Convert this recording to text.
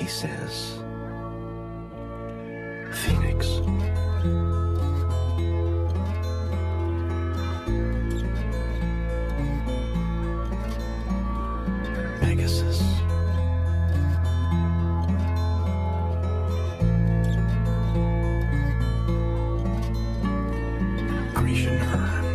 he says, Phoenix. Pegasus. Grecian Herm.